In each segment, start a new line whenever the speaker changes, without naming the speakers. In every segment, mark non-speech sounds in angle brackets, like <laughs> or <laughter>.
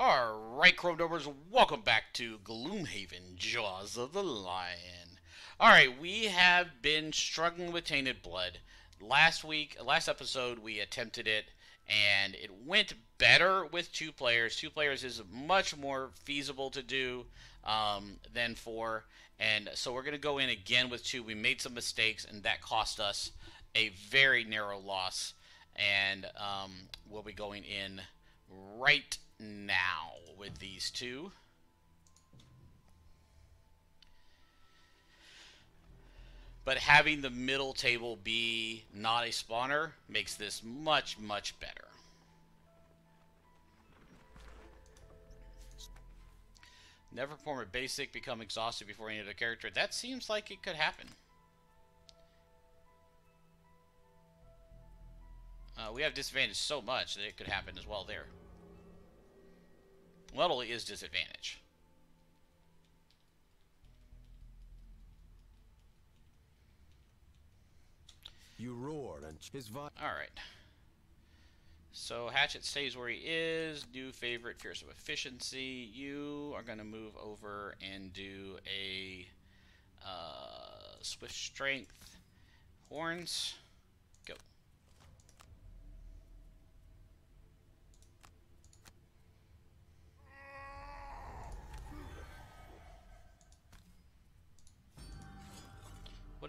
Alright, Chrome Dopers, welcome back to Gloomhaven, Jaws of the Lion. Alright, we have been struggling with Tainted Blood. Last week, last episode, we attempted it, and it went better with two players. Two players is much more feasible to do um, than four, and so we're going to go in again with two. We made some mistakes, and that cost us a very narrow loss, and um, we'll be going in right now with these two. But having the middle table be not a spawner makes this much, much better. Never perform a basic, become exhausted before any other character. That seems like it could happen. Uh, we have disadvantage so much that it could happen as well there. Muddle is disadvantage.
You roar and his vi-
Alright. So Hatchet stays where he is. New favorite, Fearsome Efficiency. You are going to move over and do a uh, Swift Strength. Horns. Go.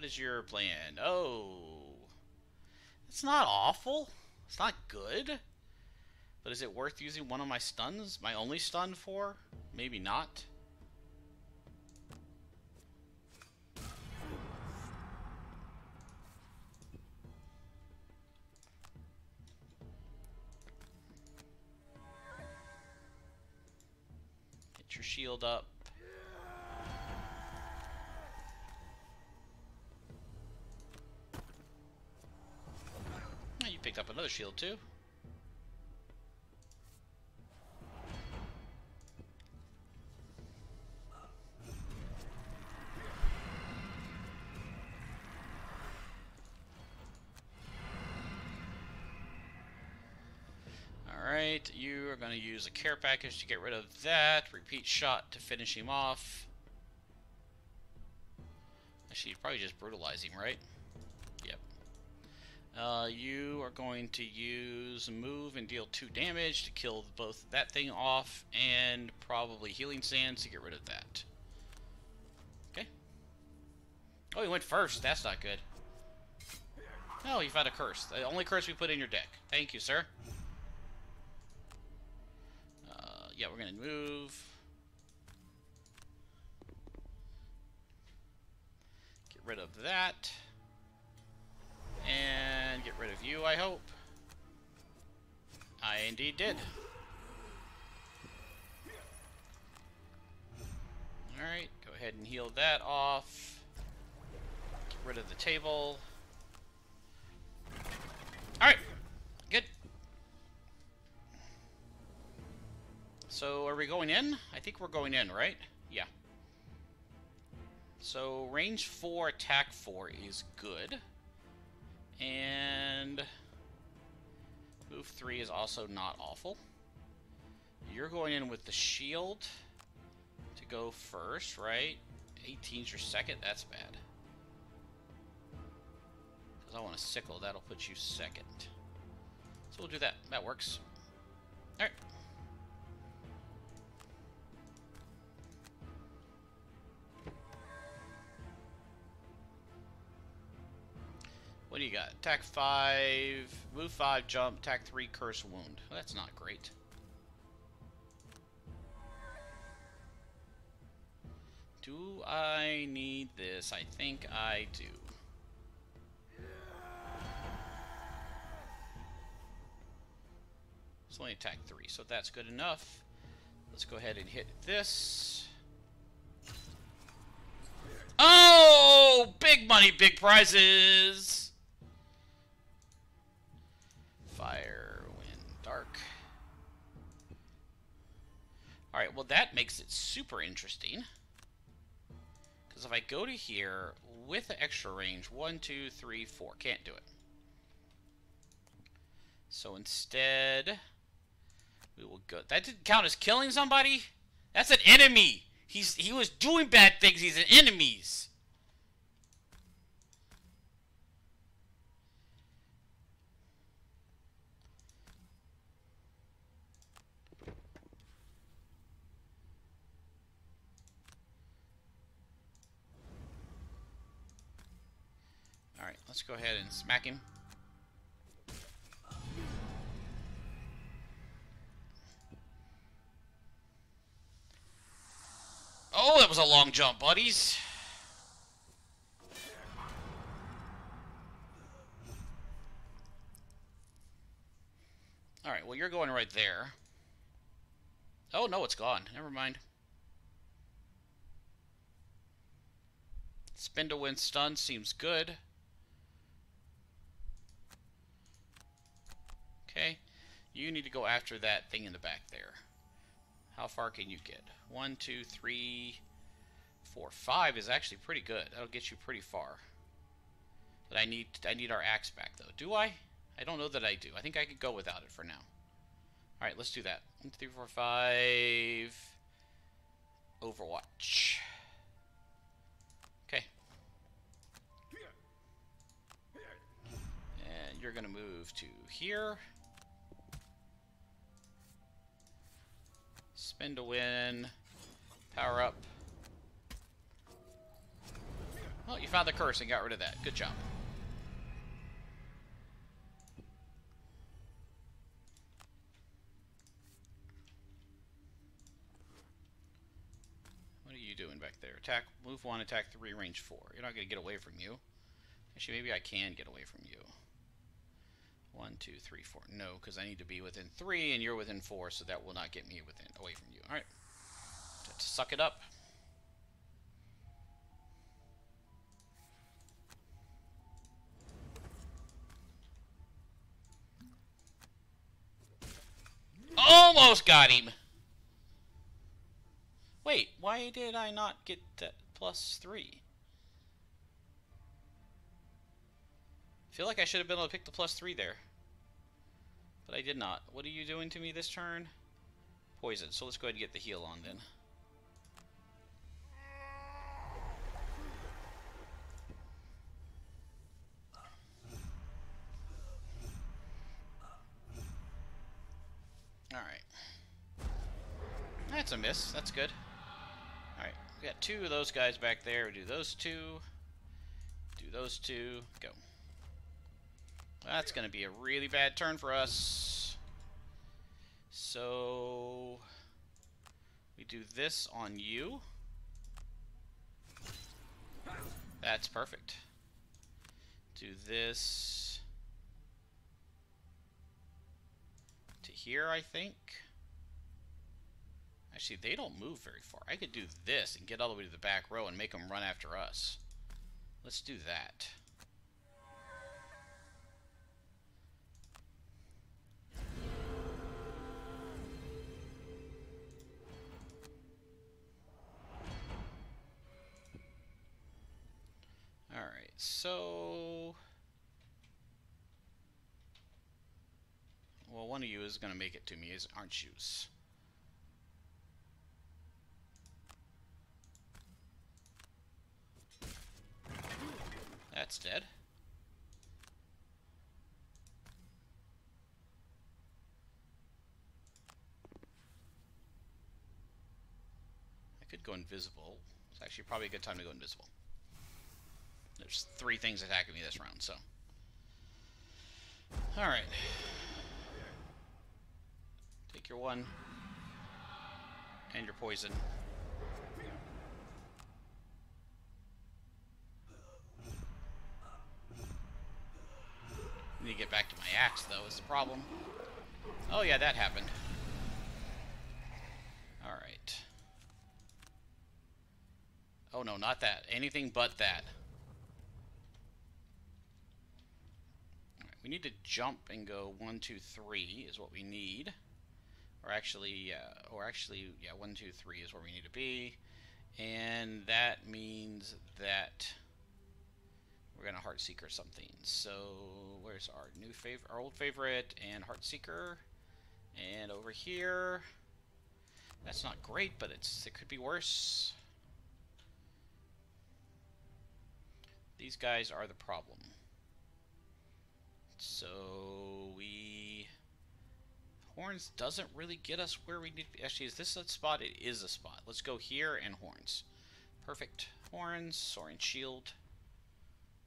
What is your plan? Oh. It's not awful. It's not good. But is it worth using one of my stuns? My only stun for? Maybe not. Get your shield up. Picked up another shield too. Alright, you are going to use a care package to get rid of that. Repeat shot to finish him off. Actually, you'd probably just brutalize him, right? Uh, you are going to use move and deal two damage to kill both that thing off and probably healing sands to get rid of that. Okay. Oh, he went first. That's not good. Oh, you found a curse. The only curse we put in your deck. Thank you, sir. Uh, yeah, we're going to move. Get rid of that. And get rid of you, I hope. I indeed did. Alright, go ahead and heal that off. Get rid of the table. Alright, good. So, are we going in? I think we're going in, right? Yeah. So, range 4, attack 4 is good. And move 3 is also not awful. You're going in with the shield to go first, right? 18's your second? That's bad. Because I want a sickle. That'll put you second. So we'll do that. That works. Alright. What do you got? Attack 5, move 5, jump, attack 3, curse, wound. Well, that's not great. Do I need this? I think I do. It's only attack 3, so that's good enough. Let's go ahead and hit this. Oh! Big money, big prizes! Fire, wind, dark. Alright, well that makes it super interesting. Because if I go to here with the extra range, one, two, three, four, can't do it. So instead, We will go. That didn't count as killing somebody. That's an enemy. He's he was doing bad things. He's an enemies. Alright, let's go ahead and smack him. Oh, that was a long jump, buddies. Alright, well, you're going right there. Oh, no, it's gone. Never mind. Spin to win stun seems good. Okay. You need to go after that thing in the back there. How far can you get? One, two, three, four, five is actually pretty good. That'll get you pretty far. But I need I need our axe back though. Do I? I don't know that I do. I think I could go without it for now. Alright, let's do that. One, three, four, five. Overwatch. Okay. And you're gonna move to here. Spin to win. Power up. Oh, you found the curse and got rid of that. Good job. What are you doing back there? Attack, move one, attack three, range four. You're not going to get away from you. Actually, maybe I can get away from you. One, two, three, four. No, because I need to be within three, and you're within four, so that will not get me within away from you. All right, Let's suck it up. Almost got him. Wait, why did I not get that plus three? Feel like I should have been able to pick the plus three there. But I did not. What are you doing to me this turn? Poison. So let's go ahead and get the heal on then. Alright. That's a miss. That's good. Alright. We got two of those guys back there. We do those two. Do those two. Go. That's going to be a really bad turn for us. So we do this on you. That's perfect. Do this to here, I think. Actually, they don't move very far. I could do this and get all the way to the back row and make them run after us. Let's do that. So... Well, one of you is going to make it to me, aren't you? That's dead. I could go invisible. It's actually probably a good time to go invisible. There's three things attacking me this round, so. Alright. Take your one. And your poison. I Need to get back to my axe, though, is the problem. Oh, yeah, that happened. Alright. Oh, no, not that. Anything but that. We need to jump and go one, two, three is what we need. Or actually, uh, or actually, yeah, one, two, three is where we need to be. And that means that we're gonna Heartseeker something. So where's our new favorite, our old favorite, and Heartseeker? And over here, that's not great, but it's it could be worse. These guys are the problem. So we horns doesn't really get us where we need. To be. Actually, is this a spot? It is a spot. Let's go here and horns. Perfect. Horns, soaring shield.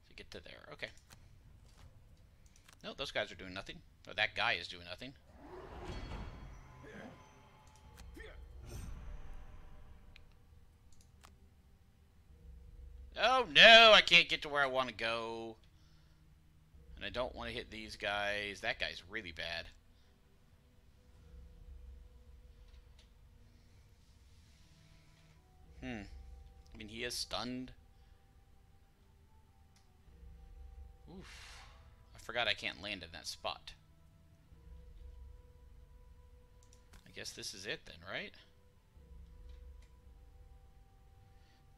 To get to there. Okay. No, those guys are doing nothing. Or that guy is doing nothing. Oh no, I can't get to where I want to go. And I don't want to hit these guys. That guy's really bad. Hmm. I mean, he is stunned. Oof. I forgot I can't land in that spot. I guess this is it then, right?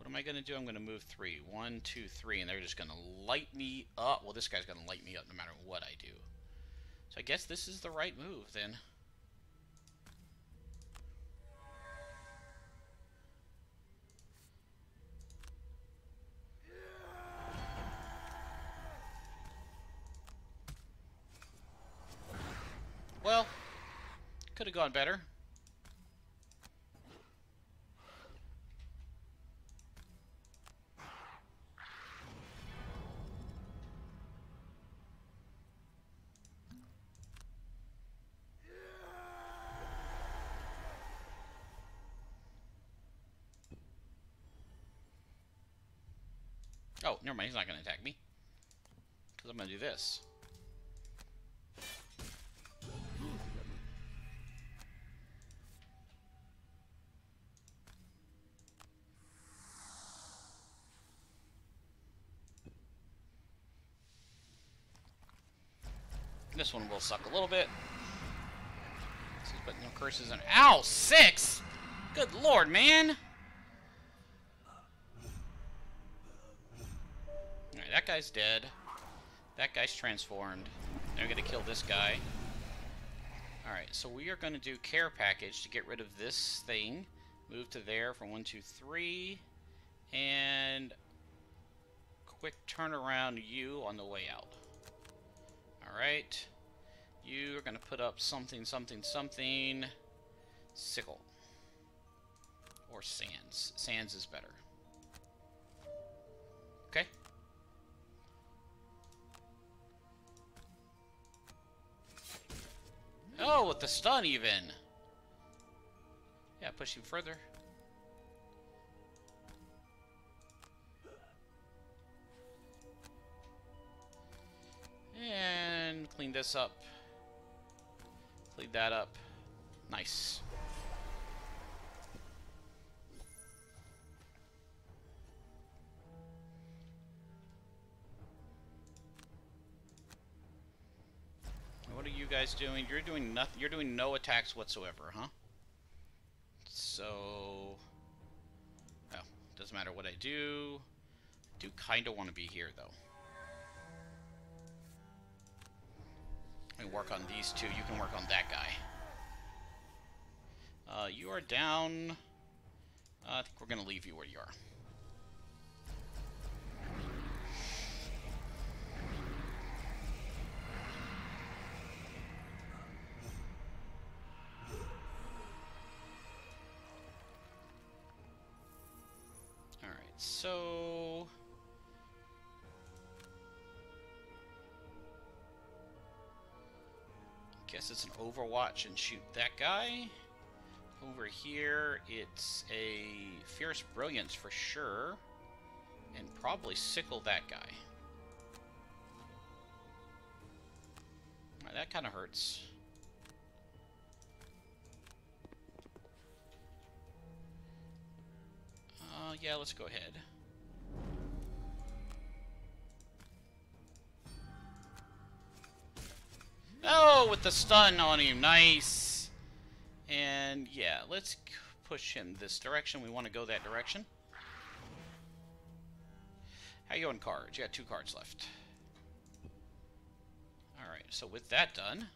What am I going to do? I'm going to move three. One, two, three, and they're just going to light me up. Well, this guy's going to light me up no matter what I do. So I guess this is the right move then. Well, could have gone better. Oh, never mind. He's not going to attack me. Because I'm going to do this. This one will suck a little bit. But no curses in. Ow! Six! Good lord, man! That guy's dead. That guy's transformed. Now we're gonna kill this guy. Alright, so we are gonna do care package to get rid of this thing. Move to there for one, two, three. And quick turnaround you on the way out. Alright. You are going to put up something, something, something. Sickle. Or Sands. Sands is better. Oh, with the stun even. Yeah, push him further. And clean this up. Clean that up. Nice. Guys doing? You're doing nothing. You're doing no attacks whatsoever, huh? So, oh, doesn't matter what I do. I do kind of want to be here though. Let me work on these two. You can work on that guy. Uh, you are down. Uh, I think we're going to leave you where you are. So... Guess it's an Overwatch and shoot that guy. Over here, it's a Fierce Brilliance for sure. And probably sickle that guy. Right, that kind of hurts. Uh, yeah, let's go ahead. Oh, with the stun on him. Nice. And yeah, let's push him this direction. We want to go that direction. How you on cards? You got two cards left. Alright, so with that done...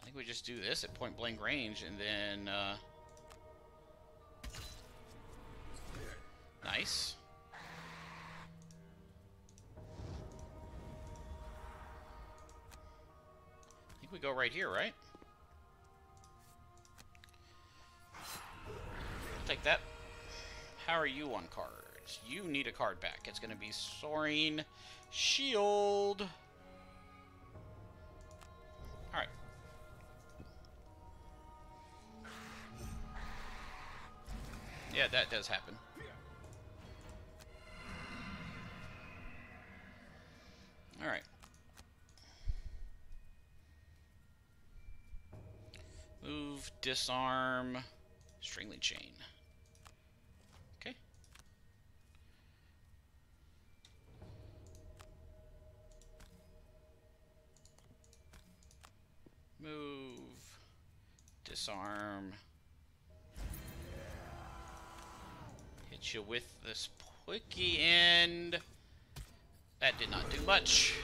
I think we just do this at point blank range and then. Uh, nice. I think we go right here, right? take that. How are you on cards? You need a card back. It's going to be Soaring Shield. Disarm, stringly chain. Okay. Move, disarm. Hit you with this quickie and that did not do much.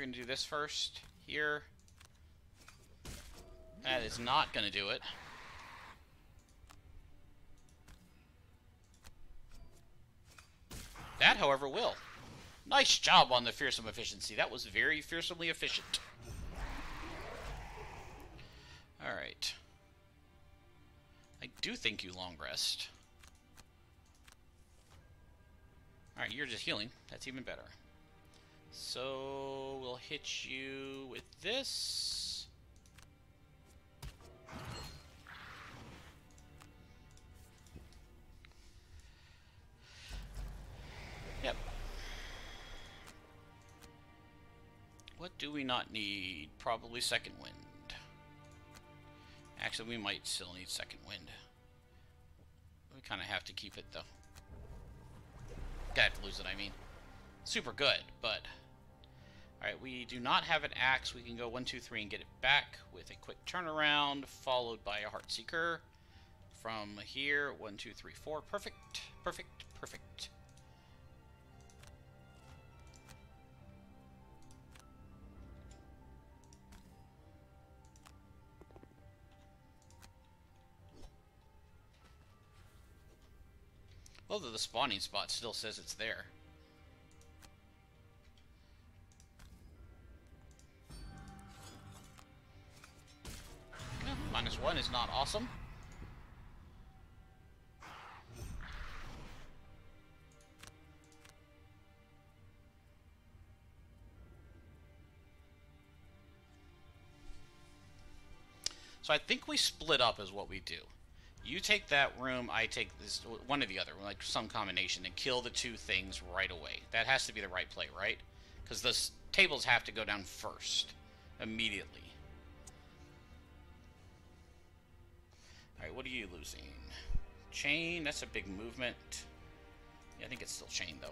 You're to do this first. Here. That is not to do it. That, however, will. Nice job on the fearsome efficiency. That was very fearsomely efficient. Alright. I do think you long rest. Alright, you're just healing. That's even better. So we'll hit you with this. Yep. What do we not need? Probably second wind. Actually, we might still need second wind. We kind of have to keep it, though. Gotta lose it, I mean. Super good, but... Alright, we do not have an axe. We can go 1, 2, 3 and get it back with a quick turnaround, followed by a Heartseeker. From here, 1, 2, 3, 4. Perfect, perfect, perfect. Although the spawning spot still says it's there. One is not awesome. So I think we split up is what we do. You take that room, I take this one or the other, like some combination, and kill the two things right away. That has to be the right play, right? Because the tables have to go down first, immediately. Alright, what are you losing? Chain, that's a big movement. Yeah, I think it's still chain, though.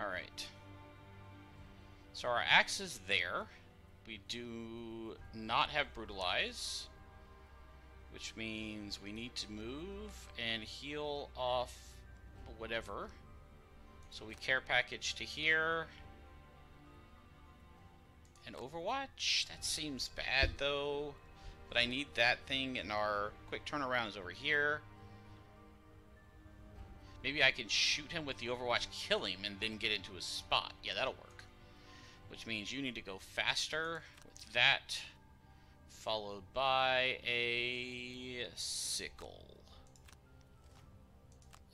Alright. So our axe is there. We do not have Brutalize. Which means we need to move and heal off whatever. So we care package to here an Overwatch? That seems bad, though. But I need that thing, and our quick turnaround is over here. Maybe I can shoot him with the Overwatch, kill him, and then get into his spot. Yeah, that'll work. Which means you need to go faster with that, followed by a sickle.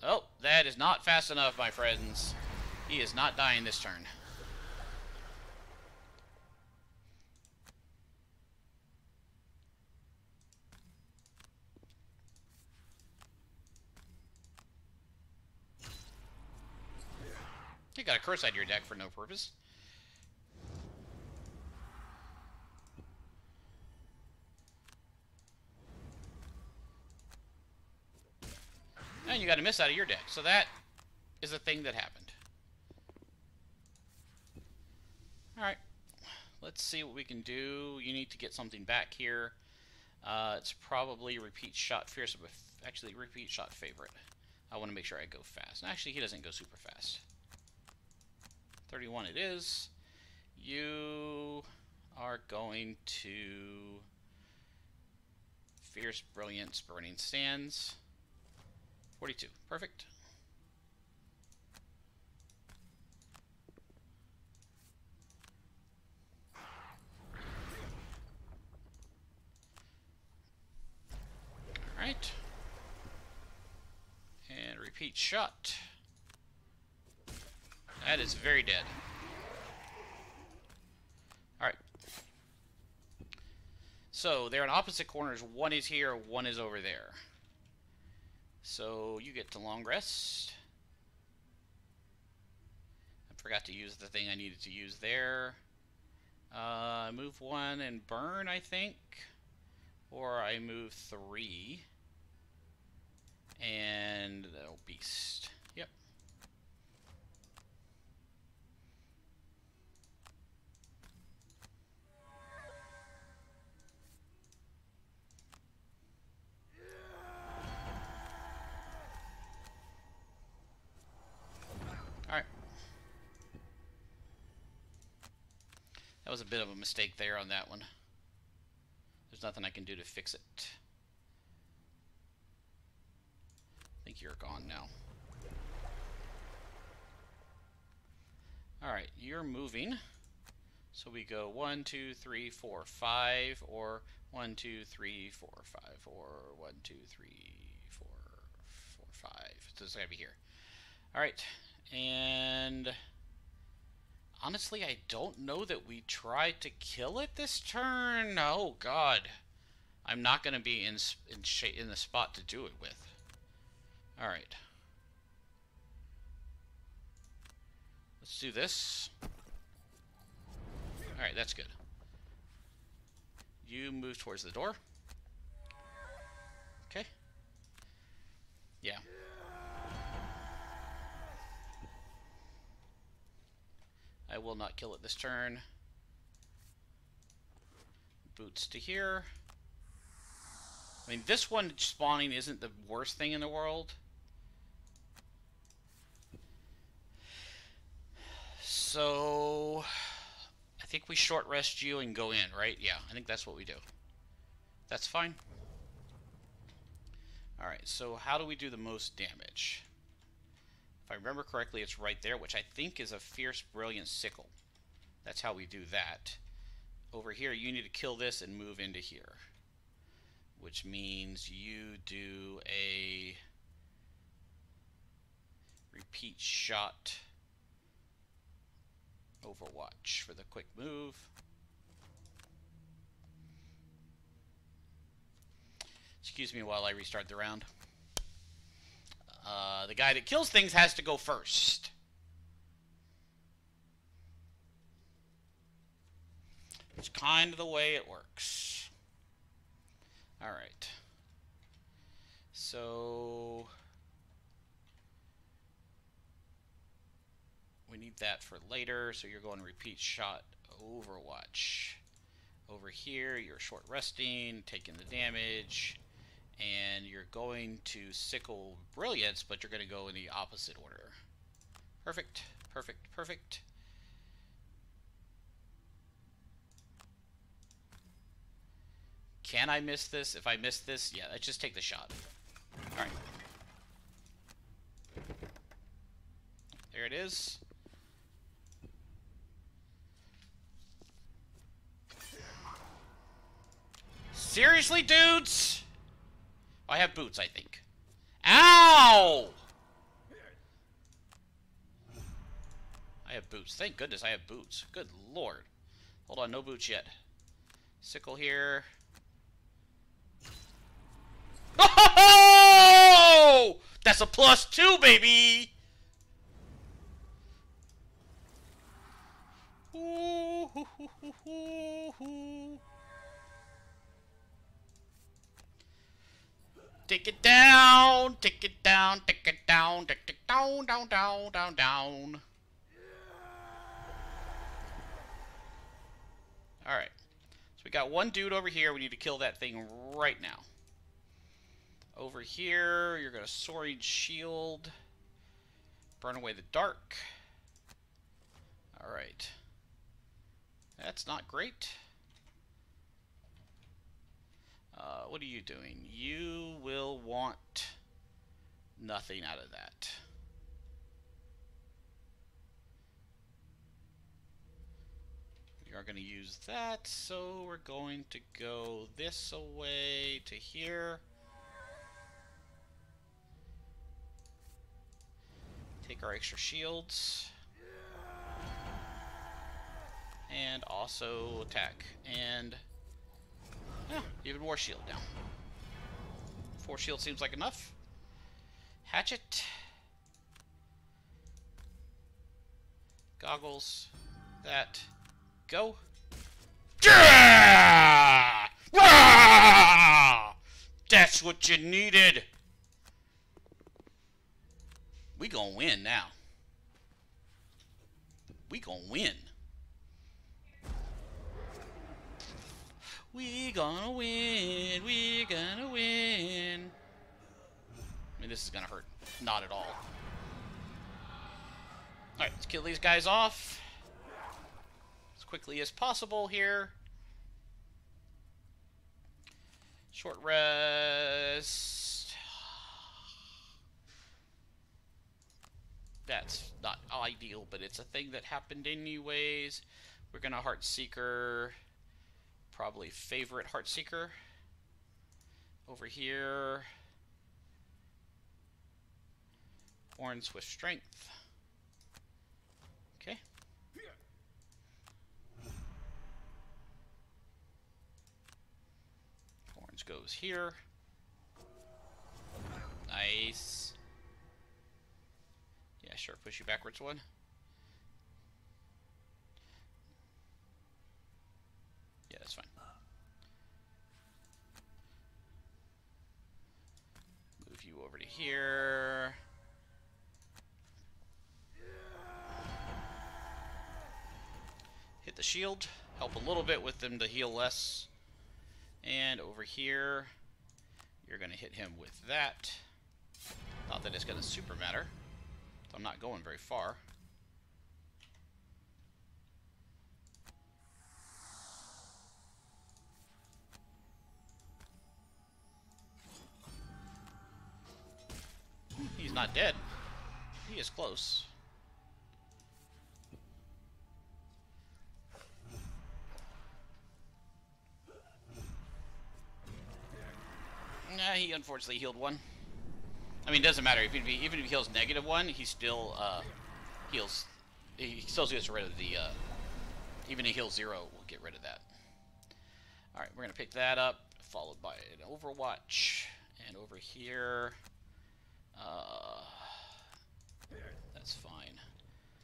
Oh, that is not fast enough, my friends. He is not dying this turn. You got a curse out of your deck for no purpose. And you got a miss out of your deck. So that is a thing that happened. Alright. Let's see what we can do. You need to get something back here. Uh, it's probably repeat shot fierce, but actually repeat shot favorite. I want to make sure I go fast. Actually, he doesn't go super fast. 31 it is. You are going to Fierce Brilliance Burning Sands. 42. Perfect. Alright. And repeat shot. That is very dead. Alright. So, they're in opposite corners. One is here, one is over there. So, you get to long rest. I forgot to use the thing I needed to use there. Uh, move one and burn, I think. Or I move three. And the beast. Mistake there on that one. There's nothing I can do to fix it. I think you're gone now. Alright, you're moving. So we go one, two, three, four, five, or one, two, three, four, five, or one, two, three, four, four, five. So it's gotta be here. Alright, and honestly, I don't know that we tried to kill it this turn. Oh God, I'm not gonna be in in in the spot to do it with. All right, let's do this. All right, that's good. You move towards the door. Okay. Yeah. I will not kill it this turn. Boots to here. I mean, this one spawning isn't the worst thing in the world. So, I think we short rest you and go in, right? Yeah, I think that's what we do. That's fine. Alright, so how do we do the most damage? If I remember correctly, it's right there, which I think is a Fierce Brilliant Sickle. That's how we do that. Over here, you need to kill this and move into here. Which means you do a repeat shot Overwatch for the quick move. Excuse me while I restart the round. Uh, the guy that kills things has to go first. It's kind of the way it works. Alright. So... We need that for later, so you're going to repeat shot Overwatch. Over here, you're short resting, taking the damage and you're going to sickle brilliance, but you're going to go in the opposite order. Perfect, perfect, perfect. Can I miss this? If I miss this, yeah, let's just take the shot. Alright. There it is. Seriously, dudes? I have boots, I think. Ow! I have boots. Thank goodness I have boots. Good lord. Hold on, no boots yet. Sickle here. Oh! <laughs> That's a plus two, baby! Ooh, hoo, hoo, hoo, Take it down, take it down, take it down, take it down, down, down, down, down. Alright. So we got one dude over here. We need to kill that thing right now. Over here, you're going to Soaring Shield. Burn away the dark. Alright. That's not great. Uh, what are you doing? You will want nothing out of that. We are going to use that, so we're going to go this away to here. Take our extra shields. And also attack. And yeah, even more shield now. Four shield seems like enough. Hatchet. Goggles. That. Go. Yeah! Ah! That's what you needed. We gonna win now. We gonna win. We gonna win. We gonna win. I mean, this is gonna hurt. Not at all. Alright, let's kill these guys off. As quickly as possible here. Short rest. That's not ideal, but it's a thing that happened anyways. We're gonna Heart Seeker probably favorite Heartseeker. Over here, Orange with Strength. Okay. Orange goes here. Nice. Yeah, sure, push you backwards one. Yeah, that's fine. Move you over to here. Hit the shield. Help a little bit with them to heal less. And over here, you're going to hit him with that. Not that it's going to super matter. I'm not going very far. Not dead. He is close. Nah, he unfortunately healed one. I mean, it doesn't matter. If he, even if he heals negative one, he still uh, heals. He still gets rid of the. Uh, even if he heals zero, we'll get rid of that. All right, we're gonna pick that up, followed by an Overwatch, and over here. Uh, that's fine.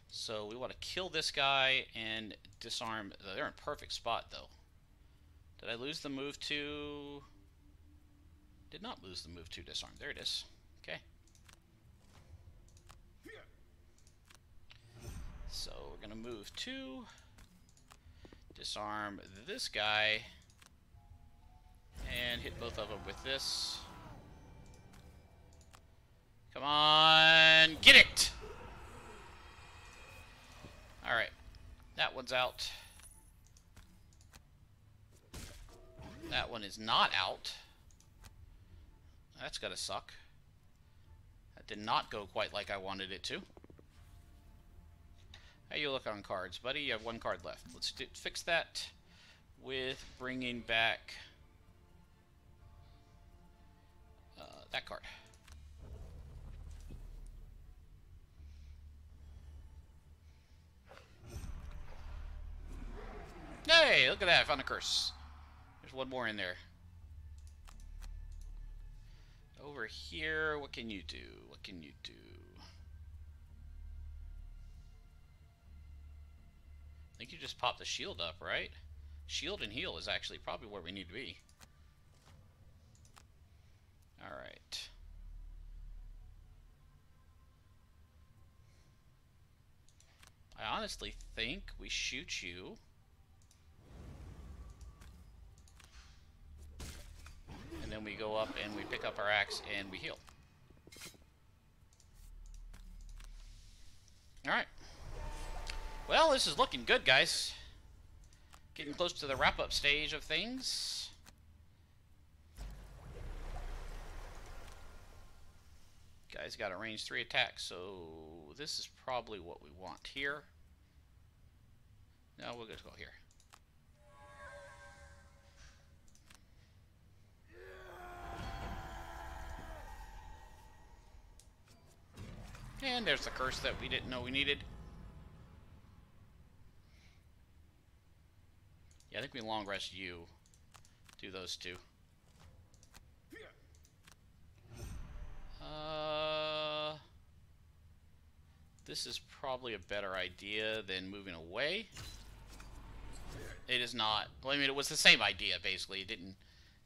So we want to kill this guy and disarm. They're in perfect spot though. Did I lose the move to? Did not lose the move to disarm. There it is. Okay. So we're gonna move to disarm this guy and hit both of them with this. Come on, get it! Alright, that one's out. That one is not out. That's gotta suck. That did not go quite like I wanted it to. How you look on cards, buddy? You have one card left. Let's do, fix that with bringing back uh, that card. Hey, look at that. I found a curse. There's one more in there. Over here, what can you do? What can you do? I think you just pop the shield up, right? Shield and heal is actually probably where we need to be. Alright. I honestly think we shoot you. Then we go up and we pick up our axe and we heal. Alright. Well, this is looking good, guys. Getting close to the wrap-up stage of things. Guy's got a range 3 attack, so this is probably what we want here. No, we'll just go here. And there's the curse that we didn't know we needed. Yeah, I think we long rest you. Do those two. Uh, this is probably a better idea than moving away. It is not. Well, I mean, it was the same idea, basically. It didn't,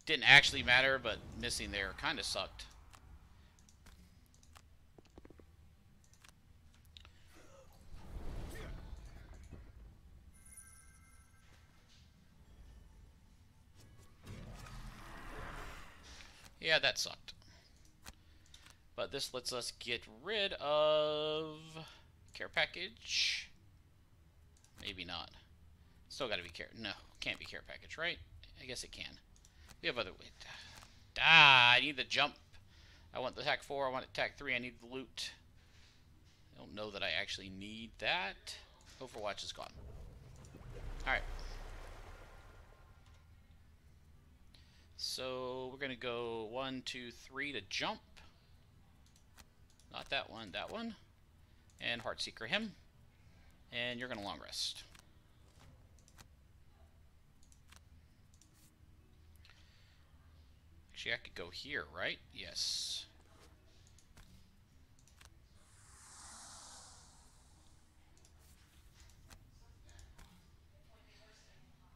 didn't actually matter, but missing there kind of sucked. Yeah, that sucked. But this lets us get rid of care package. Maybe not. Still got to be care. No, can't be care package, right? I guess it can. We have other. Wait. Ah, I need the jump. I want the attack four. I want attack three. I need the loot. I don't know that I actually need that. Overwatch is gone. All So we're going to go one, two, three to jump. Not that one, that one. And Heartseeker him. And you're going to long rest. Actually, I could go here, right? Yes.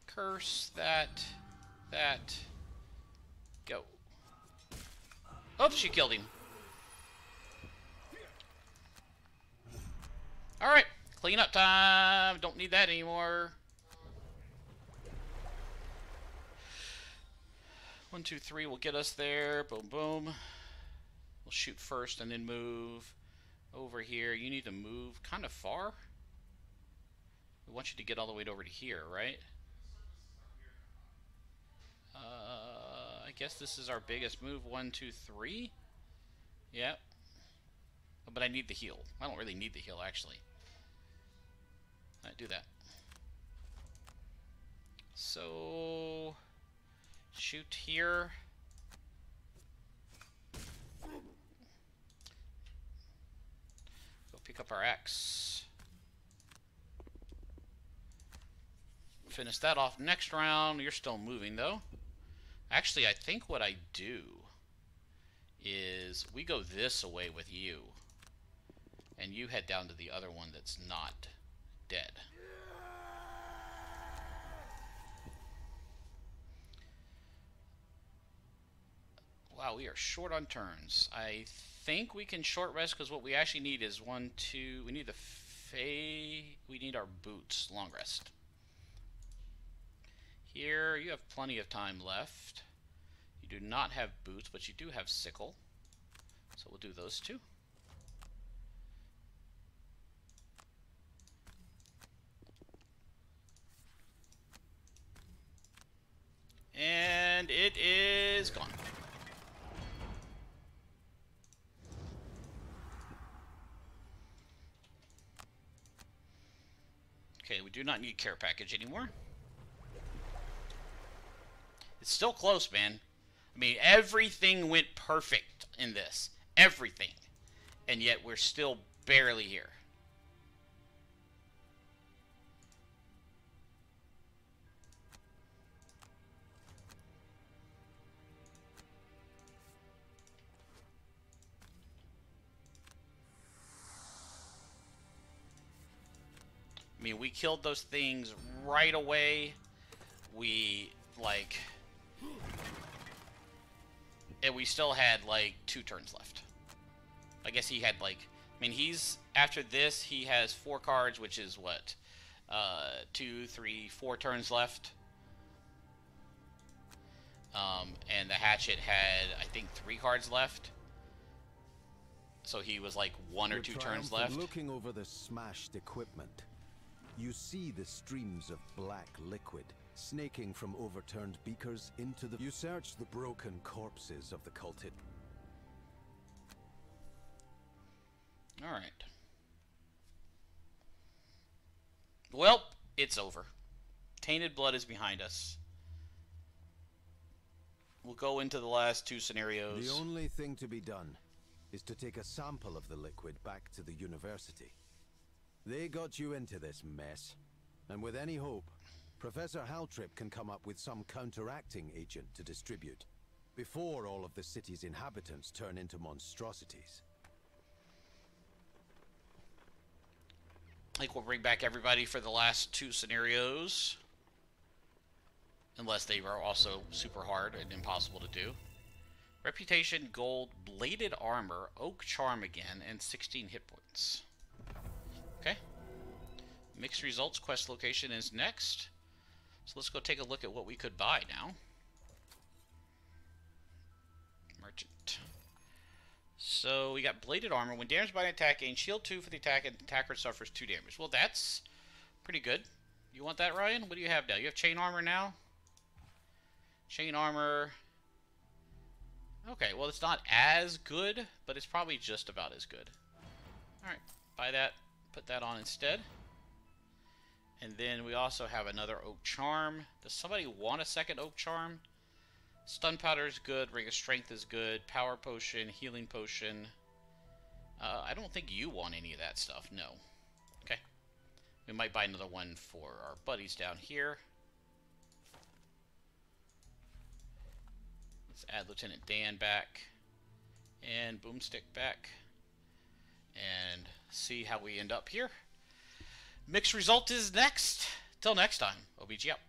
Curse that, that, Oops, she killed him. Alright, cleanup time. Don't need that anymore. One, two, three will get us there. Boom, boom. We'll shoot first and then move over here. You need to move kind of far. We want you to get all the way over to here, right? I guess this is our biggest move. One, two, three. Yep. Oh, but I need the heal. I don't really need the heal, actually. I do that. So... Shoot here. Go pick up our axe. Finish that off next round. You're still moving, though. Actually, I think what I do is we go this away with you, and you head down to the other one that's not dead. Wow, we are short on turns. I think we can short rest because what we actually need is one, two. We need the fay. We need our boots. Long rest. Here, you have plenty of time left. You do not have boots, but you do have sickle. So we'll do those two. And it is gone. Okay, we do not need care package anymore. It's still close, man. I mean, everything went perfect in this. Everything. And yet we're still barely here. I mean, we killed those things right away. We, like and we still had like two turns left. I guess he had like, I mean, he's after this he has four cards, which is what, uh, two, three, four turns left. Um, and the hatchet had, I think, three cards left. So he was like one or
Your
two turns left.
Looking over the smashed equipment, you see the streams of black liquid snaking from overturned beakers into the. You search the broken corpses of the cultist.
All right. Well, it's over. Tainted blood is behind us. We'll go into the last two scenarios.
The only thing to be done is to take a sample of the liquid back to the university. They got you into this mess, and with any hope, Professor Haltrip can come up with some counteracting agent to distribute before all of the city's inhabitants turn into monstrosities.
I think we'll bring back everybody for the last two scenarios. Unless they are also super hard and impossible to do. Reputation, gold, bladed armor, oak charm again, and 16 hit points. Okay. Mixed results quest location is next. So let's go take a look at what we could buy now. Merchant. So we got bladed armor. When damaged by an attack, gain shield 2 for the attack, and the attacker suffers 2 damage. Well, that's pretty good. You want that, Ryan? What do you have now? You have chain armor now? Chain armor. Okay, well, it's not as good, but it's probably just about as good. Alright, buy that. Put that on instead. And then we also have another Oak Charm. Does somebody want a second Oak Charm? Stun Powder is good. Ring of Strength is good. Power Potion, Healing Potion. Uh, I don't think you want any of that stuff. No. Okay. We might buy another one for our buddies down here. Let's add Lieutenant Dan back. And Boomstick back. And see how we end up here. Mixed result is next. Till next time, OBG out.